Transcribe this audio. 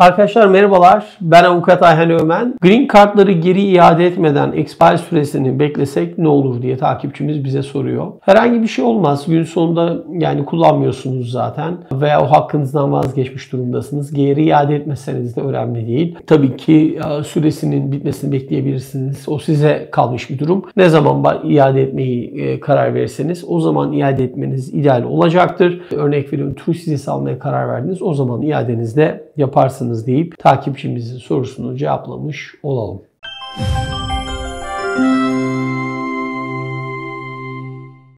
Arkadaşlar merhabalar. Ben avukat Ayhan Ömen. Green Card'ları geri iade etmeden expire süresini beklesek ne olur diye takipçimiz bize soruyor. Herhangi bir şey olmaz. Gün sonunda yani kullanmıyorsunuz zaten veya o hakkınızdan vazgeçmiş durumdasınız. Geri iade etmeseniz de önemli değil. Tabii ki e, süresinin bitmesini bekleyebilirsiniz. O size kalmış bir durum. Ne zaman iade etmeyi e, karar verirseniz o zaman iade etmeniz ideal olacaktır. Örnek veriyorum TrueSys almaya karar verdiniz. O zaman iadenizde yaparsınız deyip takipçimizin sorusunu cevaplamış olalım. Müzik